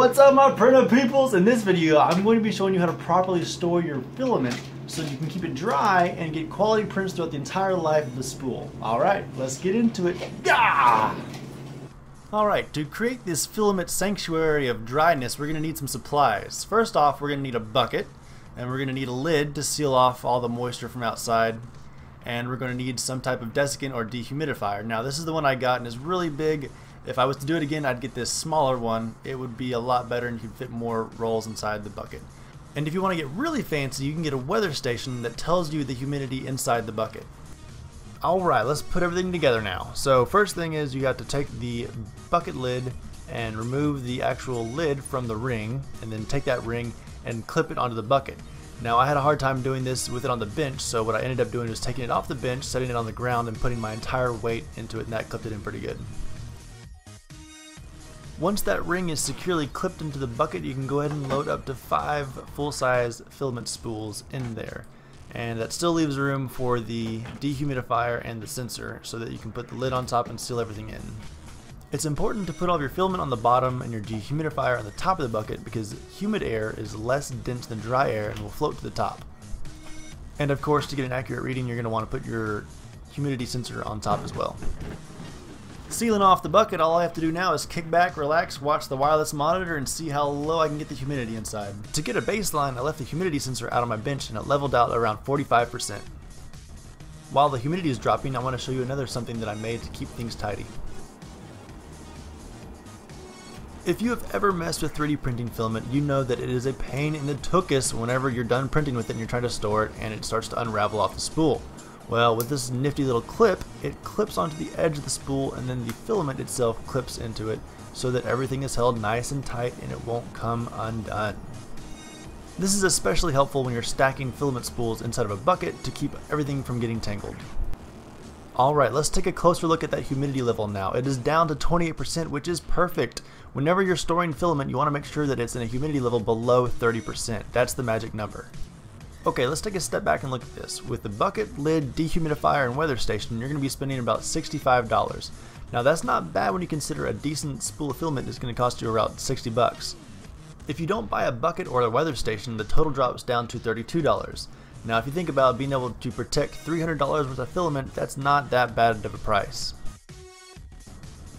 What's up my printer peoples? In this video I'm going to be showing you how to properly store your filament so you can keep it dry and get quality prints throughout the entire life of the spool. Alright, let's get into it. Gah! Alright, to create this filament sanctuary of dryness we're going to need some supplies. First off we're going to need a bucket and we're going to need a lid to seal off all the moisture from outside and we're going to need some type of desiccant or dehumidifier. Now this is the one I got and it's really big if I was to do it again, I'd get this smaller one. It would be a lot better and you could fit more rolls inside the bucket. And if you want to get really fancy, you can get a weather station that tells you the humidity inside the bucket. Alright, let's put everything together now. So first thing is you got to take the bucket lid and remove the actual lid from the ring and then take that ring and clip it onto the bucket. Now I had a hard time doing this with it on the bench so what I ended up doing was taking it off the bench, setting it on the ground and putting my entire weight into it and that clipped it in pretty good. Once that ring is securely clipped into the bucket, you can go ahead and load up to five full-size filament spools in there. And that still leaves room for the dehumidifier and the sensor so that you can put the lid on top and seal everything in. It's important to put all of your filament on the bottom and your dehumidifier on the top of the bucket because humid air is less dense than dry air and will float to the top. And of course, to get an accurate reading, you're going to want to put your humidity sensor on top as well. Sealing off the bucket, all I have to do now is kick back, relax, watch the wireless monitor, and see how low I can get the humidity inside. To get a baseline, I left the humidity sensor out on my bench and it leveled out around 45%. While the humidity is dropping, I want to show you another something that I made to keep things tidy. If you have ever messed with 3D printing filament, you know that it is a pain in the tuchus whenever you're done printing with it and you're trying to store it and it starts to unravel off the spool. Well, with this nifty little clip, it clips onto the edge of the spool and then the filament itself clips into it so that everything is held nice and tight and it won't come undone. This is especially helpful when you're stacking filament spools inside of a bucket to keep everything from getting tangled. Alright, let's take a closer look at that humidity level now. It is down to 28%, which is perfect. Whenever you're storing filament, you want to make sure that it's in a humidity level below 30%. That's the magic number. Okay, let's take a step back and look at this. With the bucket, lid, dehumidifier, and weather station, you're going to be spending about $65. Now that's not bad when you consider a decent spool of filament is going to cost you around 60 bucks. If you don't buy a bucket or a weather station, the total drops down to $32. Now if you think about being able to protect $300 worth of filament, that's not that bad of a price.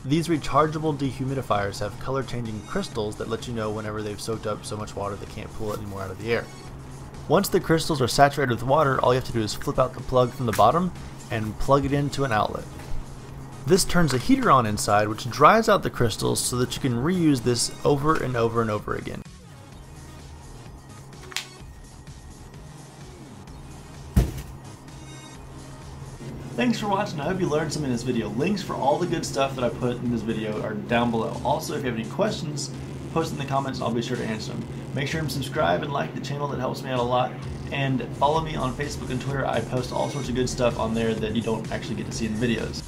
These rechargeable dehumidifiers have color changing crystals that let you know whenever they've soaked up so much water they can't pull it anymore out of the air. Once the crystals are saturated with water, all you have to do is flip out the plug from the bottom and plug it into an outlet. This turns a heater on inside which dries out the crystals so that you can reuse this over and over and over again. Thanks for watching. I hope you learned something in this video. Links for all the good stuff that I put in this video are down below. Also, if you have any questions, post in the comments, I'll be sure to answer them. Make sure to subscribe and like the channel, that helps me out a lot. And follow me on Facebook and Twitter, I post all sorts of good stuff on there that you don't actually get to see in the videos.